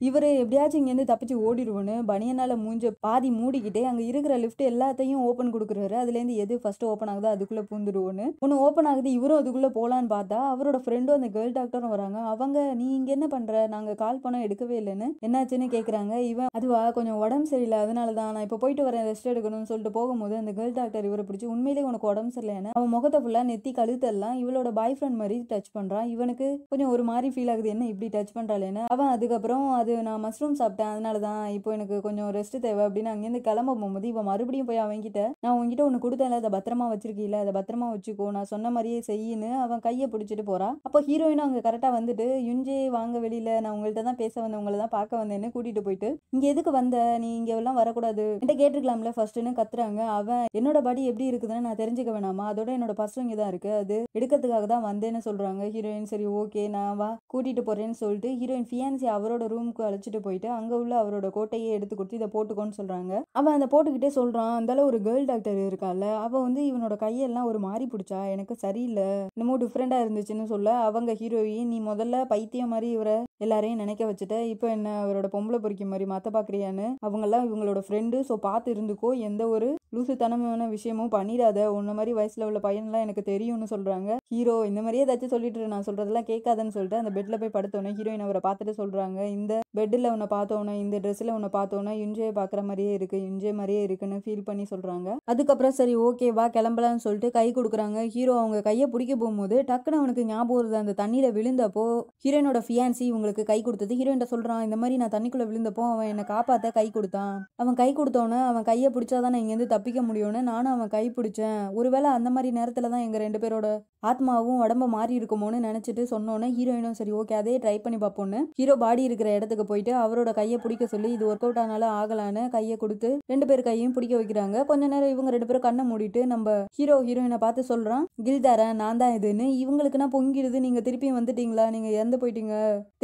இவர் எப்படியாச்சும் இங்கேருந்து தப்பிச்சு ஓடிடுவோன்னு பனியனால் மூஞ்ச பாதி மூடிக்கிட்டே அங்கே இருக்கிற லிஃப்ட் எல்லாத்தையும் ஓப்பன் கொடுக்குறாரு. அதுலேருந்து எது ஃபர்ஸ்ட் ஓப்பன் ஆகுதோ அதுக்குள்ளே பூந்துடுவோன்னு ஒன்று ஓப்பன் ஆகுது இவரும் அதுக்குள்ளே போகலான்னு பார்த்தா அவரோட ஃப்ரெண்டும் அந்த கேர்ள் டாக்டரும் வராங்க. அவங்க நீ இங்கே என்ன பண்ணுற நாங்கள் கால் பண்ணோம் எடுக்கவே இல்லைன்னு. என்னாச்சுன்னு கேட்குறாங்க இவன் அதுவா கொஞ்சம் உடம்பு சரியில்லை அதனால தான் நான் இப்போ போயிட்டு வரேன் ரெஸ்ட் எடுக்கணும்னு சொல்லிட்டு போகும்போது அந்த கேர்ள் டாக்டர் இவரை பிடிச்சி உண்மையிலேயே உனக்கு உடம்பு சரியில்லைன்னு அவன் முகத்தை ஃபுல்லாக நெத்தி கழுத்தெல்லாம் இவளோட பாய் ஃப்ரெண்ட் மாதிரி டச் பண்ணுறான் இவனுக்கு கொஞ்சம் ஒரு மாதிரி ஃபீல் ஆகுது என்ன இப்படி டச் பண்ணுறாளேன்னு அவன் அதுக்கப்புறம் அது நான் மஷ்ரூம் சாப்பிட்டேன் அதனால தான் இப்போ எனக்கு கொஞ்சம் ரெஸ்ட் தேவை அப்படின்னு அங்கேருந்து கிளம்ப போகும்போது இப்போ மறுபடியும் போய் அவன்கிட்ட நான் உங்ககிட்ட ஒன்று கொடுத்தேன்ல அதை பத்திரமா வச்சிருக்கீல அதை பத்திரமா வச்சுக்கோ நான் சொன்ன மாதிரியே செய்யின்னு அவன் கையை பிடிச்சிட்டு போறா. அப்போ ஹீரோயினும் அங்கே கரெக்டாக வந்துட்டு யுஞ்சே வாங்க வெளியில நான் உங்கள்கிட்ட தான் பேச வந்தேன் உங்களை தான் பார்க்க வந்தேன்னு கூட்டிட்டு போயிட்டு இங்க எதுக்கு வந்த? நீ இங்க எல்லாம் வரக்கூடாது. என்கிட்ட கேட்டிருக்கலாம்ல ஃபர்ஸ்ட்னு கத்துறாங்க. அவன் என்னோட பாடி எப்படி இருக்குதுன்னு நான் தெரிஞ்சுக்க வேணாமா? அதோட என்னோட பசங்க இங்கே தான் இருக்கு. அது எடுக்கிறதுக்காக தான் வந்தேன்னு சொல்றாங்க ஹீரோயின் சரி ஓகே நான் வா கூட்டிட்டு போறேன்னு சொல்லிட்டு ஹீரோயின் ஃபியான்சி அவரோட ரூம் ரூமுக்கு அழைச்சிட்டு போயிட்டு அங்கே உள்ள அவரோட கோட்டையே எடுத்து கொடுத்து இதை போட்டுக்கோன்னு சொல்கிறாங்க அவன் அதை போட்டுக்கிட்டே சொல்கிறான் அந்தால ஒரு கேர்ள் டாக்டர் இருக்கால அவள் வந்து இவனோட கையெல்லாம் ஒரு மாறி பிடிச்சா எனக்கு சரியில்லை என்னமோ டிஃப்ரெண்ட்டாக இருந்துச்சுன்னு சொல்ல அவங்க ஹீரோயின் நீ முதல்ல பைத்தியம் மாதிரி இவரை எல்லாரையும் நினைக்க வச்சுட்ட இப்போ என்ன அவரோட பொம்பளை பொறிக்க மாதிரி மாற்ற பார்க்குறியான்னு அவங்கெல்லாம் இவங்களோட ஃப்ரெண்டு ஸோ பார்த்து இருந்துக்கோ எந்த ஒரு லூசுத்தனமான விஷயமும் பண்ணிடாத உன்ன மாதிரி வயசில் உள்ள பையன்லாம் எனக்கு தெரியும்னு சொல்கிறாங்க ஹீரோ இந்த மாதிரியே ஏதாச்சும் சொல்லிட்டு நான் சொல்கிறதெல்லாம் கேட்காதுன்னு சொல்லிட்டு அந்த பெட்டில் போய் படுத்தோன்னே ஹீரோயின் அவரை பார்த்துட்டு சொல்கிறாங்க இந்த பெட்டில் உன்னை பார்த்தோன்னே இந்த ட்ரெஸ்ஸில் உன்னை பார்த்தோன்னே இன்ஜே பார்க்குற மாதிரியே இருக்கு இன்ஜே மாதிரியே இருக்குன்னு ஃபீல் பண்ணி சொல்கிறாங்க அதுக்கப்புறம் சரி ஓகே வா கிளம்பலான்னு சொல்லிட்டு கை கொடுக்குறாங்க. ஹீரோ அவங்க கையை பிடிக்க போகும்போது டக்குன்னு அவனுக்கு ஞாபகம் வருது அந்த தண்ணியில் விழுந்தப்போ ஹீரோனோட ஃபியான்சி இவங்களுக்கு கை கொடுத்தது. ஹீரோயின்ட்ட சொல்கிறான் இந்த மாதிரி நான் தண்ணிக்குள்ளே விழுந்தப்போ அவன் என்னை காப்பாற்ற கை கொடுத்தான். அவன் கை கொடுத்தோன்னே அவன் கையை பிடிச்சாதான் நான் இங்கேருந்து தப்பிக்க முடியும்னு நானும் அவன் கை பிடிச்சேன். ஒருவேளை அந்த மாதிரி நேரத்தில் தான் எங்கள் ரெண்டு பேரோட ஆத்மாவும் உடம்பு மாறி இருக்குமோன்னு நினச்சிட்டு சொன்னோன்னே ஹீரோயினும் சரி ஓகே அதே ட்ரை பண்ணி பார்ப்போன்னு ஹீரோ பாடி இருக்கிற இடத்துக்கு போயிட்டு அவரோட கையை பிடிக்க சொல்லி இது ஒர்க் அவுட் ஆனாலும் ஆகலான்னு கையை கொடுத்து ரெண்டு பேர் கையும் பிடிக்க வைக்கிறாங்க. கொஞ்ச நேரம் இவங்க ரெண்டு பேரும் கண்ணை மூடிட்டு நம்ம ஹீரோ ஹீரோயினை பார்த்து சொல்றான் கில்தாரன் நான் தான் இதுன்னு. இவங்களுக்குன்னா பொங்கிடுது. நீங்க திருப்பியும் வந்துட்டீங்களா? நீங்க இறந்து போயிட்டீங்க.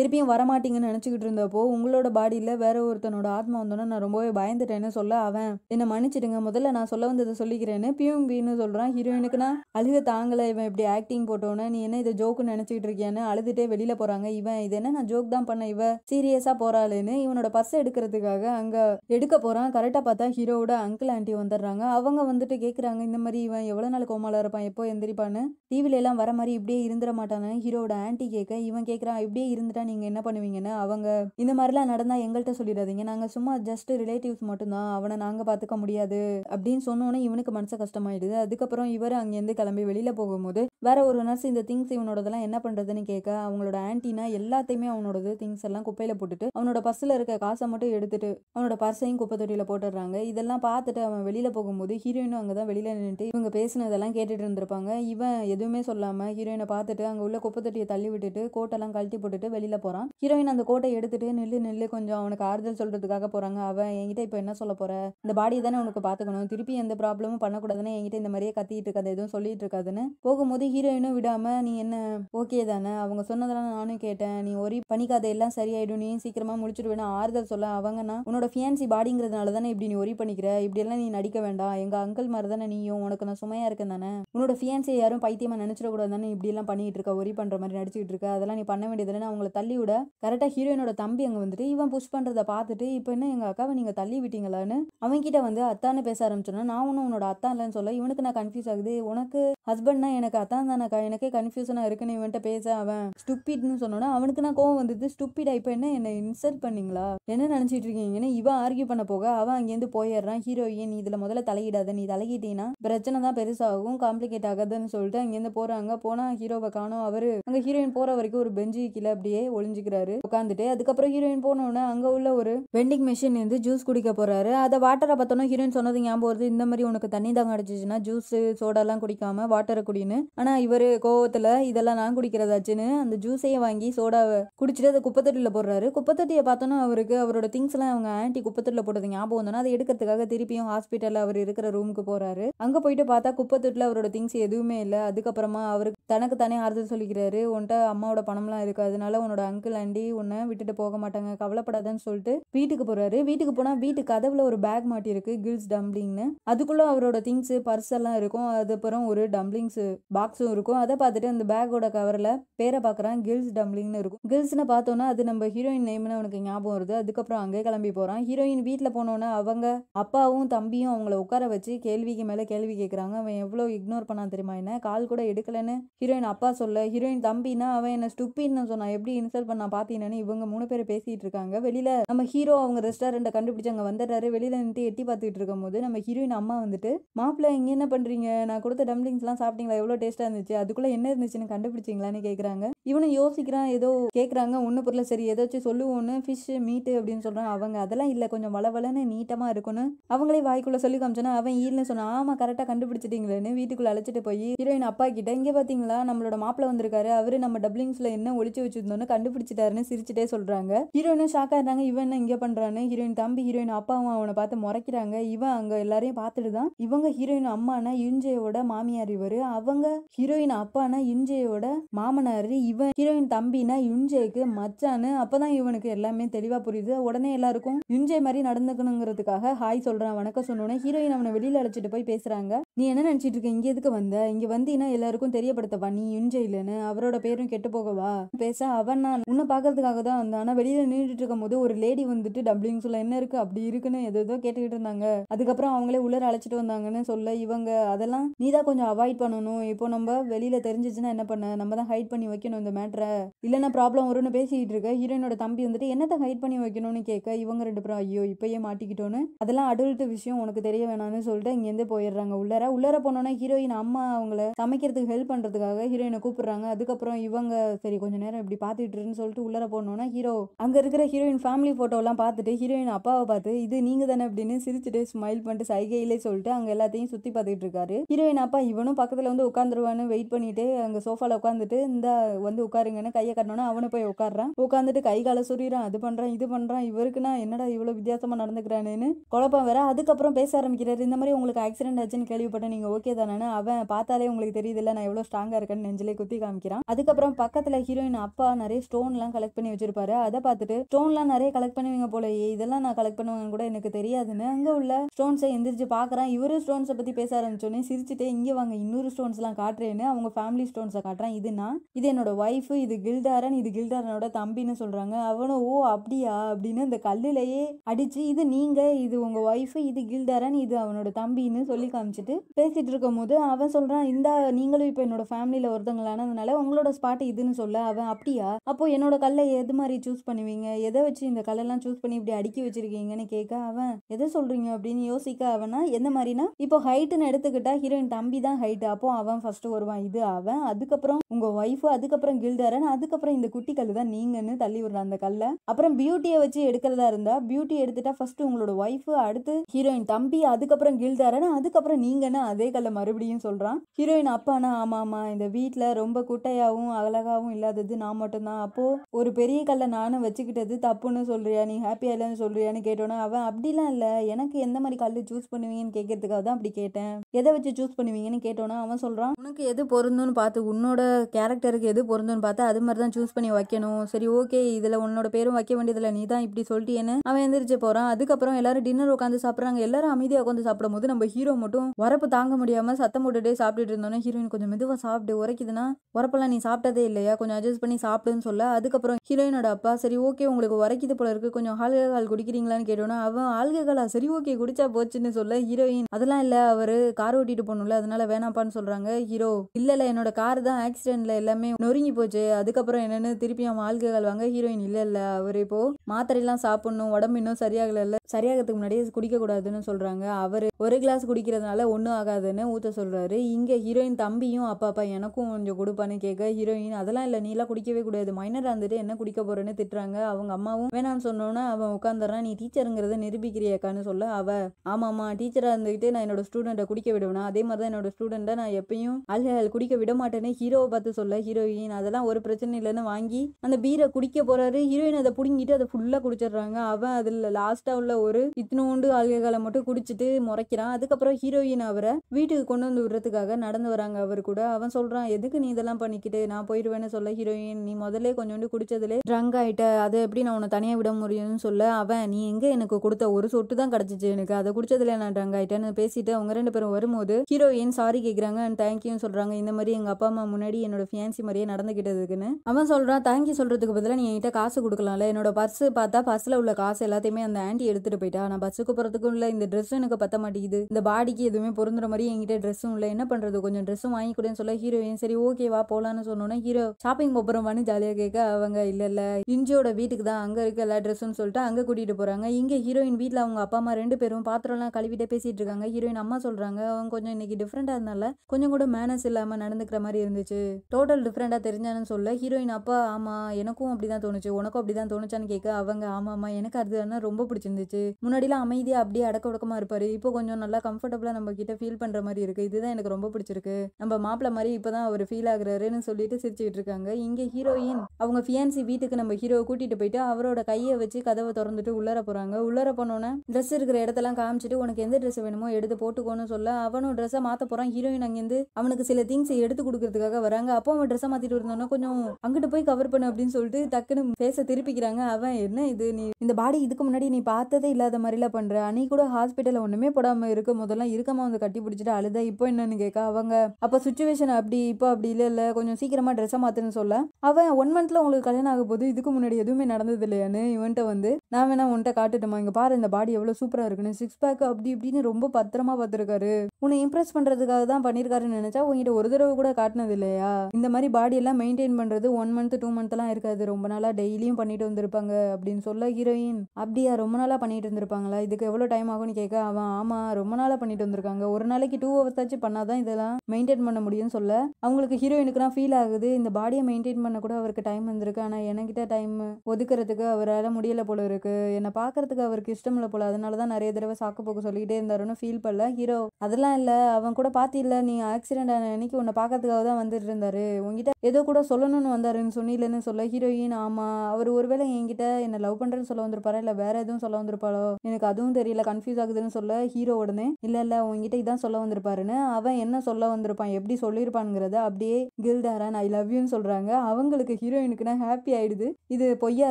திருப்பியும் வரமாட்டீங்கன்னு நினைச்சுக்கிட்டு இருந்தப்போ உங்களோட பாடியில வேற ஒருத்தனோட ஆத்மா வந்தோன்னே நான் ரொம்பவே பயந்துட்டேன்னு சொல்ல அவன். என்ன மன்னிச்சிடுங்க. முதல்ல நான் சொல்ல வந்ததை சொல்லிக்கிறேன்னு பியும் பின்னு சொல்றான். ஹீரோயினுக்குனா அழுக தாங்கல. இவன் இப்படி ஆக்டிங் போட்டோன்னே நீ என்ன இதை ஜோக்குன்னு நினைச்சிட்டு இருக்கியான்னு அழுதுட்டே வெளியில போறாங்க. இவன் இது என்ன? நான் ஜோக் தான் பண்ண இவ சீரியஸ் போகிறாளுன்னு இவனோட பர்ஸ் எடுக்கிறதுக்காக அங்கே எடுக்க போறான். கரெக்டாக பார்த்தா ஹீரோவோட அங்கிள் ஆண்டி வந்துடுறாங்க. அவங்க வந்துட்டு கேட்குறாங்க இந்த மாதிரி இவன் எவ்வளோ நாள் கோமால இருப்பான்? எப்போ எந்திரிப்பான்னு? டிவில எல்லாம் வர மாதிரி இப்படியே இருந்துட மாட்டானு ஹீரோவோட ஆன்ட்டி கேட்க இவன் கேட்குறான் இப்படியே இருந்துட்டா நீங்கள் என்ன பண்ணுவீங்கன்னு? அவங்க இந்த மாதிரிலாம் நடந்தால் எங்கள்கிட்ட சொல்லிடாதீங்க. நாங்கள் சும்மா ஜஸ்ட் ரிலேட்டிவ்ஸ் மட்டும்தான். அவனை நாங்கள் பார்த்துக்க முடியாது. அப்படின்னு சொன்னோன்னே இவனுக்கு மனசு கஷ்டமாயிடுது. அதுக்கப்புறம் இவர் அங்கேருந்து கிளம்பி வெளியில் போகும்போது வேற ஒரு நர்ஸ் இந்த திங்ஸ் இவனோடதெல்லாம் என்ன பண்ணுறதுன்னு கேட்க அவங்களோட ஆன்ட்டினா எல்லாத்தையுமே அவனோடது திங்ஸ் எல்லாம் குப்பையில் போட்டு போட்டுட்டு அவனோட பர்ஸில் இருக்க காசை மட்டும் எடுத்துட்டு அவனோட பர்ஸையும் குப்பை தொட்டியில் போட்டுடுறாங்க. இதெல்லாம் பார்த்துட்டு அவன் வெளியில் போகும்போது ஹீரோயினும் அங்கதான் வெளியில் நின்றுட்டு இவங்க பேசினதெல்லாம் கேட்டுட்டு இருந்திருப்பாங்க. இவன் எதுவுமே சொல்லாமல் ஹீரோயினை பார்த்துட்டு அங்கே உள்ள குப்பை தொட்டியை தள்ளி விட்டுட்டு கோட்டெல்லாம் கழட்டி போட்டுட்டு வெளியில் போகிறான் ஹீரோயின் அந்த கோட்டை எடுத்துட்டு நில்லு நில்லு கொஞ்சம் அவனுக்கு ஆறுதல் சொல்கிறதுக்காக போகிறாங்க அவன் என்கிட்ட இப்போ என்ன சொல்ல போகிற இந்த பாடியை தானே உனக்கு பார்த்துக்கணும். திருப்பி எந்த ப்ராப்ளமும் பண்ணக்கூடாதுன்னு என்கிட்ட இந்த மாதிரியே கத்திட்டு இருக்காது எதுவும் சொல்லிட்டு இருக்காதுன்னு. போகும்போது ஹீரோயினும் விடாமல் நீ என்ன ஓகே தானே? அவங்க சொன்னதெல்லாம் நானும் கேட்டேன். நீ ஒரி பண்ணிக்காத எல்லாம் சரியாயிடும். நீ சீக்கிரமா முடிச்சிடுவேன்னு ஆறுதல் சொல்ல அவங்கன்னா உன்னோட ஃபியான்சி பாடிங்கிறதுனால தானே இப்படி நீ ஒரி பண்ணிக்கிற? இப்படி எல்லாம் நீ நடிக்க வேண்டாம். எங்க அங்கிள் மாதிரி தானே நீயும். உனக்கு நான் சுமையா இருக்கேன் தானே? உன்னோட ஃபியான்சியை யாரும் பைத்தியமா நினைச்சிடக்கூடாது தானே? இப்படி எல்லாம் பண்ணிட்டு இருக்க ஒரி பண்ற மாதிரி நடிச்சுட்டு இருக்க. அதெல்லாம் நீ பண்ண வேண்டியதுன்னு அவங்கள தள்ளி விட கரெக்டா ஹீரோயினோட தம்பி அங்க வந்துட்டு இவன் புஷ் பண்ணுறதை பார்த்துட்டு இப்போ என்ன எங்க அக்காவை நீங்க தள்ளி விட்டீங்களான்னு? அவன்கிட்ட வந்து அத்தான்னு பேச ஆரம்பிச்சோன்னா நான் ஒன்றும் உன்னோட அத்தான் இல்லைன்னு சொல்ல இவனுக்கு நான் கன்ஃபியூஸ் ஆகுது. உனக்கு ஹஸ்பண்ட்னா எனக்கு அத்தான் தானக்கா எனக்கே கன்ஃபியூஷனா இருக்குன்னு இவன்கிட்ட பேச அவன் ஸ்டூப்பிட்னு சொன்னோன்னா அவனுக்கு நான் கோவம் வந்தது. ஸ்டூப்பிடா இப்போ என்ன என்ன இன்சல்ட் பண்ணீங்களா? என்ன நினச்சிட்டு இருக்கீங்கன்னு இவன் ஆர்கியூ பண்ண போக அவன் அங்கேருந்து போயிடுறான். ஹீரோயின் இதில் முதல்ல தலையிடாத நீ தலையிட்டீங்கன்னா பிரச்சனை தான் பெருசாகும் காம்ப்ளிகேட் ஆகாதுன்னு சொல்லிட்டு அங்கேருந்து போகிறாங்க போனால் ஹீரோவை காணும் அவர். அங்கே ஹீரோயின் போகிற வரைக்கும் ஒரு பெஞ்சு கீழே அப்படியே ஒளிஞ்சிக்கிறாரு. உட்காந்துட்டு அதுக்கப்புறம் ஹீரோயின் போனோடனே அங்கே உள்ள ஒரு வெண்டிங் மிஷின் இருந்து ஜூஸ் குடிக்க போகிறாரு அதை வாட்டரை பார்த்தோன்னா ஹீரோயின் சொன்னது ஞாபகம் வருது இந்த மாதிரி உனக்கு தண்ணி தாங்க அடிச்சிச்சுன்னா ஜூஸ் சோடாலாம் குடிக்காம வாட்டரை குடின்னு. ஆனால் இவர் கோவத்தில் இதெல்லாம் நான் குடிக்கிறதாச்சுன்னு அந்த ஜூஸையே வாங்கி சோடாவை குடிச்சிட்டு அதை குப்பத்தொட்டியில போடுறாரு. குப்பத்தட்டியை பார்த்தோன்னா அவருக்கு அவரோட திங்ஸ் எல்லாம் அவங்க ஆன்ட்டி குப்பத்தொட்டில போட்டது ஞாபகம் வந்தோன்னா அதை எடுக்கிறதுக்காக திருப்பியும் ஹாஸ்பிட்டலில் அவர் இருக்கிற ரூமுக்கு போறாரு. அங்க போயிட்டு பார்த்தா குப்பத்தொட்டில அவரோட திங்ஸ் எதுவுமே இல்லை. அதுக்கப்புறமா அவருக்கு தனக்கு தானே ஆறுதல் சொல்லிக்கிறாரு. உன்கிட்ட அம்மாவோட பணம்லாம் இருக்கு. அதனால உன்னோட அங்கிள் ஆண்டி உன்னை விட்டுட்டு போக மாட்டாங்க. கவலைப்படாதன்னு சொல்லிட்டு வீட்டுக்கு போறாரு. வீட்டுக்கு போனா வீட்டு கதவுல ஒரு பேக் மாட்டிருக்கு கில்ஸ் டம்ப்ளிங்னு அதுக்குள்ள அவரோட திங்ஸ் பர்ஸ் எல்லாம் இருக்கும். அதுக்கப்புறம் ஒரு டம்ப்ளிங்ஸ் பாக்ஸும் இருக்கும். அதை பார்த்துட்டு அந்த பேக்கோட கவர்ல பேரை பார்க்கறான். கில்ஸ் டம்ப்ளிங்னு இருக்கும். கில்ஸ்னு பார்த்தோன்னா அது நம்ம ஹீரோயின் நேம்னு அவனுக்கு ஞாபகம் வருது. அதுக்கப்புறம் அங்கே கிளம்பி போறான். ஹீரோயின் வீட்டில் போனோன்னே அவங்க அப்பாவும் தம்பியும் அவங்கள உட்கார வச்சு கேள்விக்கு மேலே கேள்வி கேட்குறாங்க அவன் எவ்வளவு இக்னோர் பண்ணான் தெரியுமா என்ன? கால் கூட எடுக்கலன்னு ஹீரோயின் அப்பா சொல்ல ஹீரோயின் தம்பினா அவன் என்ன ஸ்டுப்பின்னு சொன்னான். எப்படி இன்சல்ட் பண்ணா பார்த்தீங்கன்னு இவங்க மூணு பேர் பேசிகிட்டு இருக்காங்க. வெளியில நம்ம ஹீரோ அவங்க ரெஸ்டாரண்ட்டை கண்டுபிடிச்சு அங்கே வந்துடுறாரு. வெளியில நின்று எட்டி பார்த்துட்டு இருக்கும் போது நம்ம ஹீரோயின் அம்மா வந்துட்டு மாப்பிள்ளை இங்க என்ன பண்ணுறீங்க நான் கொடுத்த டம்ளிங்ஸ்லாம் சாப்பிட்டீங்களா? எவ்வளோ டேஸ்ட்டாக இருந்துச்சு? அதுக்குள்ள என்ன இருந்துச்சுன்னு கண்டுபிடிச்சிங்களான்னு கேட்குறாங்க இவனும் யோசிக்கிறான் ஏதோ கேட்குறாங்க ஒன்று பொருள் சரி ஏதாச்சும் சொல்லுவோன்னு ஃபிஷ் மீட்டு அப்படின்னு சொல்றான் அவங்க அதெல்லாம் இல்லை. கொஞ்சம் வளவலன்னு நீட்டமா இருக்கணும். அவங்களே வாய்க்குள்ளே சொல்லி காமிச்சோன்னா அவன் ஈல்னு சொன்னான் ஆமாம் கரெக்டாக கண்டுபிடிச்சிட்டிங்களேன்னு வீட்டுக்குள்ள அழைச்சிட்டு போய் ஹீரோயின் அப்பா கிட்ட இங்க பார்த்தீங்களா நம்மளோட மாப்பிள்ள வந்திருக்காரு. அவர் நம்ம டப்ளிங்ஸில் என்ன ஒழிச்சு வச்சிருந்தோன்னு கண்டுபிடிச்சிட்டாருன்னு சிரிச்சிட்டே சொல்றாங்க. ஹீரோயினும் ஷாக்காக இருந்தாங்க. இவன் என்ன இங்க பண்றான்னு ஹீரோயின் தம்பி ஹீரோயின் அப்பாவும் அவனை பார்த்து முறைக்கிறாங்க. இவன் அங்கே எல்லாரையும் பார்த்துட்டு தான் இவங்க ஹீரோயின் அம்மானா யுஞ்சையோட மாமியார் இவரு. அவங்க ஹீரோயின் அப்பானா யுஞ்சையோட மாமனார். இவன் ஹீரோயின் தம்பினா யுஞ்சைக்கு மச்சான்னு அப்போதான் இவனுக்கு எல்லாமே தெளிவா புரியுது. உடனே எல்லாருக்கும் யுஞ்சை மாதிரி நடந்துக்கணுங்கிறதுக்காக ஹாய் சொல்கிறான் வணக்கம் சொன்னோன்னே ஹீரோயின் அவனை வெளியில அழைச்சிட்டு போய் பேசுறாங்க. நீ என்ன நினைச்சிட்டு இருக்க? இங்க எதுக்கு வந்த? இங்க வந்தீங்கன்னா எல்லாருக்கும் தெரியப்படுத்தவா? நீ யுஞ்சே இல்லைன்னு அவரோட பேரும் கெட்டு போகவா? பேச அவன் நான் உன்னை பார்க்கறதுக்காக தான் வந்தான். ஆனா வெளியில நின்றுட்டு இருக்கும் போது ஒரு லேடி வந்துட்டு டப்ளிங்ஸ்ல என்ன இருக்கு? அப்படி இருக்குன்னு ஏதோ கேட்டுக்கிட்டு இருந்தாங்க. அதுக்கப்புறம் அவங்களே உள்ளர அழைச்சிட்டு வந்தாங்கன்னு சொல்ல இவங்க அதெல்லாம் நீ தான் கொஞ்சம் அவாய்ட் பண்ணணும். இப்போ நம்ம வெளியில தெரிஞ்சிச்சுன்னா என்ன பண்ண? நம்ம தான் ஹைட் பண்ணி வைக்கணும் இந்த மேட்ரை இல்லைன்னா ப்ராப்ளம் வரும்னு பேசிக்கிட்டு இருக்க. ஹீரோயினோட தம்பி தம்பி வந்துட்டு என்னத்தை ஹைட் பண்ணி வைக்கணும்னு கேட்க? இவங்க ரெண்டு பேரும் ஐயோ இப்பயே மாட்டிக்கிட்டோன்னு? அதெல்லாம் அடல்ட் விஷயம் உனக்கு தெரிய வேணாம்னு சொல்லிட்டு இங்கேருந்து போயிடுறாங்க. உள்ளார உள்ளார போனோன்னே ஹீரோயின் அம்மா அவங்கள சமைக்கிறதுக்கு ஹெல்ப் பண்றதுக்காக ஹீரோயினை கூப்பிடுறாங்க. அதுக்கப்புறம் இவங்க சரி கொஞ்ச நேரம் இப்படி பார்த்துட்டு இருன்னு சொல்லிட்டு உள்ளார போனோன்னா ஹீரோ அங்கே இருக்கிற ஹீரோயின் ஃபேமிலி ஃபோட்டோலாம் பார்த்துட்டு ஹீரோயின் அப்பாவை பார்த்து இது நீங்க தானே? அப்படின்னு சிரிச்சுட்டு ஸ்மைல் பண்ணிட்டு சைகையிலே சொல்லிட்டு அங்கே எல்லாத்தையும் சுத்தி பார்த்துட்டு இருக்காரு. ஹீரோயின் அப்பா இவனும் பக்கத்துல வந்து உட்காந்துருவான்னு வெயிட் பண்ணிட்டு அங்கே சோஃபால உட்காந்துட்டு இந்த வந்து உட்காருங்கன்னு கையை கட்டணும்னா அவனு போய் உட்காடுறான் உட்காந்துட்டு கை கால சொறிறான் அது பண்றான் இது பண்றான் இவருக்குன்னா என்னடா இவ்வளவு வித்தியாசமா நடந்துக்கிறானேன்னு குழப்பம் வேற. அதுக்கப்புறம் பேச ஆரம்பிக்கிறாரு. இந்த மாதிரி உங்களுக்கு ஆக்சிடென்ட் ஆச்சுன்னு கேள்விப்பட்டேன் நீங்க ஓகே தானே அவன் பார்த்தாலே உங்களுக்கு தெரியுதுல்ல நான் எவ்வளவு ஸ்ட்ராங்கா இருக்கேன்னு நெஞ்சிலே குத்தி காமிக்கிறான். அதுக்கப்புறம் பக்கத்துல ஹீரோயின் அப்பா நிறைய ஸ்டோன் எல்லாம் கலெக்ட் பண்ணி வச்சிருப்பாரு. அதை பார்த்துட்டு ஸ்டோன்லாம் நிறைய கலெக்ட் பண்ணுவீங்க போலயே இதெல்லாம் நான் கலெக்ட் பண்ணுவேன்னு கூட எனக்கு தெரியாதுன்னு அங்க உள்ள ஸ்டோன்ஸை எந்திரிச்சு பாக்குறான் இவரு ஸ்டோன்ஸை பத்தி பேச ஆரம்பிச்சோன்னே சிரிச்சுட்டே இங்க வாங்க இன்னொரு ஸ்டோன்ஸ் எல்லாம் காட்டுறேன்னு அவங்க ஃபேமிலி ஸ்டோன்ஸை காட்டுறான். இது நான் இது என்னோட ஒய்ஃப் இது கில்டாரன் இது கில்டாரனோட தம்பின்னு சொல்றாங்க. அவனோ ஓ அப்படியா? அப்படின்னு அந்த கல்லுலையே அடிச்சு இது நீங்க இது உங்க ஒய்ஃப் இது கில்டாரன் இது அவனோட தம்பின்னு சொல்லி காமிச்சிட்டு பேசிட்டு இருக்கும் போது அவன் சொல்றான் இந்த நீங்களும் இப்ப என்னோட ஃபேமிலியில ஒருத்தங்களானதுனால உங்களோட ஸ்பாட் இதுன்னு சொல்ல அவன் அப்படியா? அப்போ என்னோட கல்லை எது மாதிரி சூஸ் பண்ணுவீங்க? எதை வச்சு இந்த கல்லெல்லாம் சூஸ் பண்ணி இப்படி அடுக்கி வச்சிருக்கீங்கன்னு கேட்க அவன் எதை சொல்றீங்க? அப்படின்னு யோசிக்க அவனா எந்த மாதிரினா இப்போ ஹைட்டுன்னு எடுத்துக்கிட்டா ஹீரோயின் தம்பி தான் ஹைட் அப்போ அவன் ஃபர்ஸ்ட் வருவான். இது அவன் அதுக்கப்புறம் உங்க ஒய்ஃப் அதுக்கப்புறம் கில்டாரன் அதுக்கப்புறம் இந்த குட்டி கல்லு தான் நீங்கன்னு தள்ளி விடுறான். அந்த கல்லை. அப்புறம் பியூட்டியை வச்சு எடுக்கிறதா இருந்தா பியூட்டி எடுத்துட்டா ஃபர்ஸ்ட் உங்களோட ஒய்ஃப் அடுத்து ஹீரோயின் தம்பி அதுக்கப்புறம் கில்டாரன் அதுக்கப்புறம் நீங்கன்னா அதே கல்லை மறுபடியும் சொல்றான். ஹீரோயின் அப்பானா? ஆமா ஆமா. இந்த வீட்டில் ரொம்ப குட்டையாவும் அழகாவும் இல்லாதது நான் மட்டும்தான். அப்போ ஒரு பெரிய கல்லை நானும் வச்சுக்கிட்டது தப்புன்னு சொல்றியா? நீ ஹாப்பியா இல்லைன்னு சொல்றியான்னு கேட்டோன்னா அவன் அப்படிலாம் இல்ல. எனக்கு எந்த மாதிரி கல் சூஸ் பண்ணுவீங்கன்னு கேட்கறதுக்காக தான் அப்படி கேட்டேன். எதை வச்சு சூஸ் பண்ணுவீங்கன்னு கேட்டோன்னா அவன் சொல்றான் உனக்கு எது பொருந்தும்னு பார்த்து உன்னோட கேரக்டருக்கு எது பொருந்தும்னு பார்த்து அது மாதிரி தான் சூஸ் பண்ணி வைக்கணும். சரி ஓகே இதுல உன்னோட பேரும் வைக்க வேண்டியதில்ல. நீ தான் இப்படி சொல்லிட்டேன்னு அவன் எந்திரிச்சு போறான். அதுக்கப்புறம் எல்லாரும் டின்னர் உட்காந்து சாப்பிடுறாங்க. எல்லாரும் அமைதியா உட்காந்து சாப்பிடும் போது நம்ம ஹீரோ மட்டும் உரப்பு தாங்க முடியாம சத்தம் போட்டுட்டே சாப்பிட்டுட்டு இருந்தோன்னே ஹீரோயின் கொஞ்சம் மெதுவா சாப்பிட்டு உரைக்குதுன்னா உரப்பெல்லாம் நீ சாப்பிட்டதே இல்லையா? கொஞ்சம் அட்ஜஸ்ட் பண்ணி சாப்பிடுன்னு சொல்ல. அதுக்கப்புறம் ஹீரோயினோட அப்பா சரி ஓகே உங்களுக்கு உரைக்குது போல இருக்கு. கொஞ்சம் ஆல்கஹால் குடிக்கிறீங்களான்னு கேட்டோன்னா அவன் ஆல்கஹாலா சரி ஓகே குடிச்சா போச்சுன்னு சொல்ல ஹீரோயின் அதெல்லாம் இல்ல அவரு கார் ஓட்டிட்டு போகணும்ல அதனால வேணாப்பான்னு சொல்றாங்க. ஹீரோ இல்ல இல்ல என்னோட கார் தான் ஆக்சிடென்ட்ல எல்லாமே நொறுங்கி போச்சு. அதுக்கப்புறம் என்னன்னு திருப்பி அவன் ஆல்கஹால் வாங்க ஹீரோயின் இல்ல இல்ல அவர் இப்போ மாத்திரையெல்லாம் சாப்பிட்ணும் சாப்பிடணும் உடம்பு இன்னும் சரியாகல இல்ல சரியாகிறதுக்கு முன்னாடியே குடிக்க கூடாதுன்னு சொல்றாங்க. அவரு ஒரு கிளாஸ் குடிக்கிறதுனால ஒன்றும் ஆகாதுன்னு ஊத்த சொல்றாரு. இங்க ஹீரோயின் தம்பியும் அப்பா அப்பா எனக்கும் கொஞ்சம் கொடுப்பான்னு கேட்க ஹீரோயின் அதெல்லாம் இல்ல நீலாம் குடிக்கவே கூடாது. மைனரா இருந்துட்டு என்ன குடிக்க போறேன்னு திட்டுறாங்க. அவங்க அம்மாவும் வேணாம்னு சொன்னோன்னே அவன் உட்காந்துறான் நீ டீச்சருங்கிறத நிரூபிக்கிறியாக்கான்னு சொல்ல அவ ஆமாம்மா டீச்சரா இருந்துகிட்டு நான் என்னோட ஸ்டூடெண்ட்டை குடிக்க விடுவேனா? அதே மாதிரி தான் என்னோட ஸ்டூடெண்ட்டை நான் எப்பயும் ஆல்கஹால் குடிக்க விட மாட்டேன்னு ஹீரோவை பார்த்து சொல்ல ஹீரோயின் அதெல்லாம் ஒரு பிரச்சனை இல்லைன்னு வாங்கி அந்த பீரை குடிக்க போறாரு. ஹீரோயின் அதை புடுங்கிட்டு அதை ஃபுல்லாக குடிச்சிடுறாங்க. அவன் அதில் லாஸ்ட்டாக உள்ள ஒரு இத்தினோண்டு ஆல்கஹாலை மட்டும் குடிச்சிட்டு முறைக்கிறான். அதுக்கப்புறம் ஹீரோயின் அவரை வீட்டுக்கு கொண்டு வந்து விடுறதுக்காக நடந்து வராங்க அவர் கூட. அவன் சொல்கிறான் எதுக்கு நீ இதெல்லாம் பண்ணிக்கிட்டு? நான் போயிடுவேன்னு சொல்ல ஹீரோயின் நீ முதல்ல கொஞ்சோண்டு குடிச்சதுலே ட்ரங்க் ஆகிட்ட அதை எப்படி நான் உன்னை தனியாக விட முடியும்னு சொல்ல? அவன் நீ எங்கே எனக்கு கொடுத்த ஒரு சொட்டு தான் கிடச்சிச்சு. எனக்கு அதை குடிச்சதுல நான் ட்ரங்க் ஆகிட்டேன்னு பேசிட்டு அவங்க ரெண்டு பேரும் வரும்போது ஹீரோயின் சாரி கேட்குறாங்க அண்ட் தேங்க்யூன்னு சொல்கிறாங்க இந்த மாதிரி எங்கள் அப்பா அம்மா முன்னாடி என்னோட ஃபியான்சி மாதிரியே நடந்துக்கிட்டதுக்குன்னு அவன் சொல்கிறான் தேங்க்யூ சொல்கிறதுக்கு பதிலாக நீ என்கிட்ட காசு கொடுக்கலாம்ல. என்னோட பர்ஸு பார்த்தா பர்ஸில் உள்ள காசு எல்லாத்தையுமே அந்த ஆண்டி எடுத்துட்டு போயிட்டா. நான் பஸ்ஸுக்கு போகிறதுக்கும் இல்லை இந்த ட்ரெஸ்ஸும் எனக்கு பத்த மாட்டேங்குது. இந்த பாடிக்கு எதுவுமே பொருந்துற மாதிரி என்கிட்ட ட்ரெஸ்ஸும் இல்லை. என்ன பண்ணுறது கொஞ்சம் ட்ரெஸ்ஸும் வாங்கி கொடுன்னு சொல்ல ஹீரோயின் சரி ஓகேவா போகலான்னு போலான்னு சொன்னோன்னே ஹீரோ ஷாப்பிங் போறோமான்னு ஜாலியாக கேட்க அவங்க இல்லை இல்லை. இஞ்சியோட வீட்டுக்கு தான் அங்கே இருக்க எல்லா ட்ரெஸ்ஸுன்னு சொல்லிட்டு அங்கே கூட்டிகிட்டு போகிறாங்க இங்கே ஹீரோயின் வீட்டில் அவங்க அப்பா அம்மா ரெண்டு பேரும் பாத்திரம்லாம் கழுவிட்டே பேசிட்டு இருக்காங்க. ஹீரோயின் அம்மா சொல்கிறாங்க அவங்க கொஞ்சம் இன்னைக்கு டிஃப்ரெண்டாக இருந்தால கொஞ்சம் கூட மேனஸ் இல்லாமல் நடந்துக்கிற மாதிரி இருந்துச்சு. டோட்டல் டிஃப்ரெண்ட்டாக தெரிஞ்சானு சொல்ல ஹீரோயின் அப்பா ஆமாம் எனக்கும் அப்படி தான் தோணுச்சு. உனக்கும் அப்படிதான் தோணுச்சான்னு கேட்க அவங்க ஆமா ஆமா எனக்கு அதுனா ரொம்ப பிடிச்சிருந்துச்சு. முன்னாடிலாம் அமைதியா அப்படியே அடக்க ஒடுக்கமா இருப்பாரு. இப்போ கொஞ்சம் நல்லா கம்ஃபர்டபுளா நம்ம கிட்ட ஃபீல் பண்ற மாதிரி இருக்கு. இதுதான் எனக்கு ரொம்ப பிடிச்சிருக்கு. நம்ம மாப்பிள்ள மாதிரி இப்பதான் அவர் ஃபீல் ஆகுறாருன்னு சொல்லிட்டு சிரிச்சுக்கிட்டு இருக்காங்க. இங்க ஹீரோயின் அவங்க ஃபியான்சி வீட்டுக்கு நம்ம ஹீரோவை கூட்டிட்டு போயிட்டு அவரோட கையை வச்சு கதவை திறந்துட்டு உள்ளர போறாங்க. உள்ளர போனோன்னே ட்ரெஸ் இருக்கிற இடத்தெல்லாம் காமிச்சிட்டு உனக்கு எந்த ட்ரெஸ் வேணுமோ எடுத்து போட்டுக்கோன்னு சொல்ல அவனும் ட்ரெஸ்ஸை மாத்த போறான். ஹீரோயின் அங்கேருந்து அவனுக்கு சில திங்ஸ் எடுத்து கொடுக்கறதுக்காக வராங்க. அப்போ அவன் ட்ரெஸ்ஸை மாத்திட்டு இருந்தோன்னா கொஞ்சம் அங்கிட்டு போய் கவர் பண்ணு அப்படின்னு சொல்லிட்டு டக்குன்னு பேச திருப்பிக்கிறாங்க. அவன் என்ன இது? நீ இந்த பாடி இதுக்கு முன்னாடி நீ பார்த்ததே இல்லாத மாதிரிலாம் பண்ற. அன்னைக்கு கூட ஹாஸ்பிட்டல்ல ஒண்ணுமே போடாம இருக்கும் முதல்ல இருக்கமா வந்து கட்டி பிடிச்சிட்டு அழுத. இப்போ என்னன்னு கேட்க அவங்க அப்ப சுச்சுவேஷன் அப்படி இப்போ அப்படி இல்ல இல்ல. கொஞ்சம் சீக்கிரமா ட்ரெஸ்ஸை மாத்துன்னு சொல்ல. அவன் ஒன் மந்த்ல உங்களுக்கு கல்யாணம் ஆக போது இதுக்கு முன்னாடி எதுவுமே நடந்தது இல்லையான்னு? இவன்ட்ட வந்து நான் வேணா உன்கிட்ட காட்டுட்டுமா? இங்க பாரு இந்த பாடி எவ்வளவு சூப்பரா இருக்குன்னு. சிக்ஸ் பேக் அப்படி இப்படின்னு ரொம்ப பத்திரமா பார்த்துருக்காரு. உன்னை இம்ப்ரெஸ் பண்றதுக்காக தான் பண்ணிருக்காருன்னு நினைச்சா உங்ககிட்ட ஒரு தடவை கூட காட்டினது இல்லையா? இந்த மாதிரி பாடி எல்லாம் மெயின்டைன் பண்றது ஒன் மந்த் டூ மந்த் எல்லாம் இருக்காது. ரொம்ப நாளா டெய்லியும் பண்ணிட்டு வந்திருப்பாங்க அப்படின்னு சொல்ல ஹீரோயின் அப்படியா ரொம்ப நாளாக பண்ணிட்டு இருந்திருப்பாங்களா இதுக்கு எவ்வளோ டைம் ஆகும்னு கேட்க அவன் ஆமாம் ரொம்ப நாளாக பண்ணிட்டு வந்திருக்காங்க. ஒரு நாளைக்கு டூ ஹவர்ஸ் ஆச்சு பண்ணாதான் இதெல்லாம் மெயின்டைன் பண்ண முடியும்னு சொல்ல. அவங்களுக்கு ஹீரோயினுக்குலாம் ஃபீல் ஆகுது. இந்த பாடியை மெயின்டைன் பண்ண கூட அவருக்கு டைம் வந்திருக்கு ஆனால் என்கிட்ட டைம் ஒதுக்குறதுக்கு அவரால் முடியலை போல இருக்கு. என்னை பார்க்கறதுக்கு அவருக்கு இஷ்டம் இல்லை போல. அதனால தான் நிறைய தடவை சாக்கு போக்கு சொல்லிக்கிட்டே இருந்தாருன்னு ஃபீல் பண்ணல ஹீரோ அதெல்லாம் இல்லை. அவன் கூட பார்த்தில்ல நீ ஆக்சிடென்ட் ஆன அன்னைக்கு உன்னை பார்க்கறதுக்காக தான் வந்துட்டு இருந்தாரு. உங்ககிட்ட ஏதோ கூட சொல்லணும்னு வந்தாருன்னு சொன்னிலன்னு சொல்ல ஹீரோயின் ஆமாம் அவர் ஒருவேளை என்கிட்ட என்ன லவ் பண்றேன்னு சொல்ல வந்திருப்பாரா? இல்ல வேற எதுவும் சொல்ல வந்திருப்பாளோ? எனக்கு அதுவும் தெரியல கன்ஃபியூஸ் ஆகுதுன்னு சொல்ல ஹீரோ உடனே இல்ல இல்ல உங்ககிட்ட இதான் சொல்ல வந்திருப்பாருன்னு அவன் என்ன சொல்ல வந்திருப்பான்? எப்படி சொல்லியிருப்பானுங்கிறத அப்படியே கில்டாரன் ஐ லவ் யூன்னு சொல்றாங்க. அவங்களுக்கு ஹீரோயினுக்குன்னா ஹாப்பி ஆயிடுது. இது பொய்யா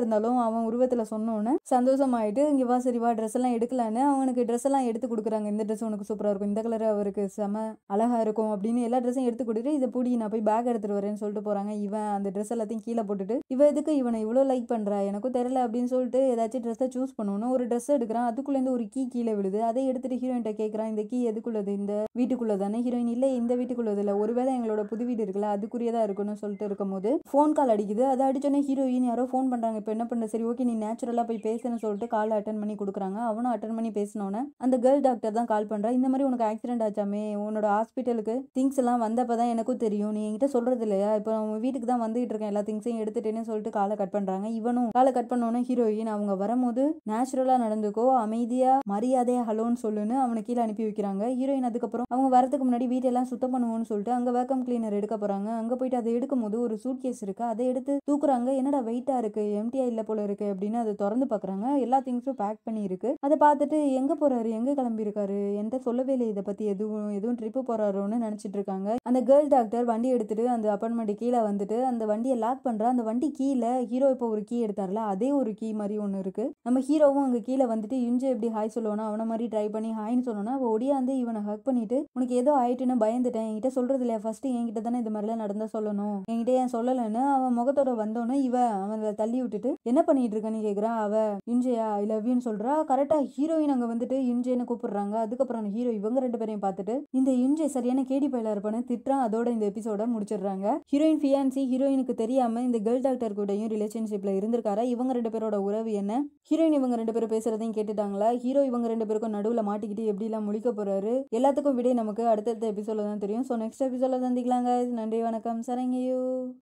இருந்தாலும் அவன் உருவத்துல சொன்னோன்னு சந்தோஷமாயிட்டு இங்க வா சரிவா ட்ரெஸ் எல்லாம் எடுக்கலான்னு அவனுக்கு ட்ரெஸ் எல்லாம் எடுத்து கொடுக்குறாங்க. இந்த ட்ரெஸ் உனக்கு சூப்பரா இருக்கும். இந்த கலர் அவருக்கு செம அழகா இருக்கும். அப்படின்னு எல்லா ட்ரெஸ்ஸும் எடுத்து கொடுத்துட்டு இதை பூடி நான் போய் பேக் எடுத்துட்டு வரேன்னு சொல்லிட்டு போறாங்க. இவன் அந்த ட்ரெஸ் எல்லாத்தையும் கீழே போட்டுட்டு இவ எதுக்கு இவனை இவ்வளோ லைக் பண்ணுறா எனக்கும் தெரியல அப்படின்னு சொல்லிட்டு ஏதாச்சும் ட்ரெஸ்ஸை சூஸ் பண்ணணும் ஒரு ட்ரெஸ் எடுக்கிறான். அதுக்குள்ளேருந்து ஒரு கீ கீழே விழுது. அதை எடுத்துட்டு ஹீரோயின்ட்ட கேட்குறான் இந்த கீ எதுக்குள்ளது? இந்த வீட்டுக்குள்ளே தானே ஹீரோயின் இல்லை இந்த வீட்டுக்குள்ளது இல்லை. ஒருவேளை எங்களோட புது வீடு இருக்குல்ல அதுக்குரியதாக இருக்கணும்னு சொல்லிட்டு இருக்கும்போது ஃபோன் கால் அடிக்குது. அதை அடிச்சோன்னே ஹீரோயின் யாரோ ஃபோன் பண்ணுறாங்க இப்போ என்ன பண்ணுற சரி ஓகே நீ நேச்சுரலாக போய் பேசுன்னு சொல்லிட்டு கால் அட்டன் பண்ணி கொடுக்குறாங்க. அவனும் அட்டன் பண்ணி பேசினோன்னே அந்த கேர்ள் டாக்டர் தான் கால் பண்ணுறான் இந்த மாதிரி உனக்கு ஆக்சிடென்ட் ஆச்சாமே? உன்னோட ஹாஸ்பிட்டலுக்கு திங்ஸ் எல்லாம் வந்தப்போ தான் எனக்கும் தெரியும். நீ என்கிட்ட சொல்கிறது இல்லையா? இப்போ நான் வீட்டுக்கு தான் வந்துகிட்டு இருக்கேன். எல்லா திங்ஸையும் எடுத்துட்டேன்னு சொல்லிட்டு காலை கட் பண்றாங்க. இவனும் காலை கட் பண்ணோன்னே ஹீரோயின் அவங்க வரும்போது நேச்சுரலா நடந்துக்கோ அமைதியா மரியாதையாக ஹலோன்னு சொல்லுன்னு அவனை கீழே அனுப்பி வைக்கிறாங்க. ஹீரோயின் அதுக்கப்புறம் அவங்க வரதுக்கு முன்னாடி வீட்டெல்லாம் சுத்தம் பண்ணுவோம்னு சொல்லிட்டு அங்க வேக்கம் கிளீனர் எடுக்க போறாங்க. அங்க போயிட்டு அதை எடுக்கும் போது ஒரு சூட் கேஸ் இருக்கு. அதை எடுத்து தூக்குறாங்க. என்னடா வெயிட்டா இருக்கு? எம்டிஐ இல்ல போல இருக்கு அப்படின்னு அதை திறந்து பாக்குறாங்க. எல்லா திங்ஸும் பேக் பண்ணி இருக்கு. அதை பார்த்துட்டு எங்க போறாரு? எங்க கிளம்பி இருக்காரு? சொல்லவே இல்லை இதை பத்தி. எதுவும் எதுவும் ட்ரிப்பு போறாரோன்னு நினைச்சிட்டு இருக்காங்க. அந்த கேர்ள் டாக்டர் வண்டி எடுத்துட்டு அந்த அப்பார்ட்மெண்ட் கீழே வந்துட்டு அந்த வண்டியை லாக் பண்றா. அந்த வண்டி கீழே ஹீரோ இப்போ ஒரு கீ எடுத்தார்ல அதே ஒரு கீ மாதிரி ஒன்று இருக்கு. நம்ம ஹீரோவும் அங்கே கீழே வந்துட்டு இஞ்சு எப்படி ஹாய் சொல்லுவோன்னா அவனை மாதிரி ட்ரை பண்ணி ஹாய்னு சொல்லணும்னா அவ ஒடியாந்து இவனை ஹக் பண்ணிட்டு உனக்கு ஏதோ ஆயிட்டுன்னு பயந்துட்டேன் என்கிட்ட சொல்றது இல்லையா? ஃபர்ஸ்ட் என்கிட்ட தானே இது மாதிரிலாம் நடந்தால் சொல்லணும். என்கிட்ட ஏன் சொல்லலைன்னு அவன் முகத்தோட வந்தோன்னே இவ அவனை தள்ளி விட்டுட்டு என்ன பண்ணிட்டு இருக்கன்னு கேட்குறான் அவ இஞ்சையா ஐ லவ்யூன்னு சொல்றா. கரெக்டாக ஹீரோயின் அங்கே வந்துட்டு இஞ்சேன்னு கூப்பிடுறாங்க. அதுக்கப்புறம் ஹீரோ இவங்க ரெண்டு பேரையும் பார்த்துட்டு இந்த இஞ்சை சரியான கேடி பயிலாக இருப்பான்னு திட்டுறான். அதோட இந்த எபிசோட முடிச்சிடுறாங்க. ஹீரோயின் ஃபியான்சி ஹீரோயினுக்கு தெரியாம இந்த கேர்ள் டாக்டர் கூடயும் ரிலேஷன்ஷிப்பில் இருந்திருக்காரா? இவங்க ரெண்டு பேரோட உறவு என்ன? ஹீரோயின் இவங்க ரெண்டு பேரும் பேசுறதையும் கேட்டுட்டாங்களா? ஹீரோ இவங்க ரெண்டு பேருக்கும் நடுவில் மாட்டிக்கிட்டு எப்படிலாம் முழிக்க போறாரு? எல்லாத்துக்கும் விடை நமக்கு அடுத்தடுத்த எபிசோட தான் தெரியும். ஸோ நெக்ஸ்ட் எபிசோட சந்திக்கலாங்க நன்றி வணக்கம். சரங்கியூ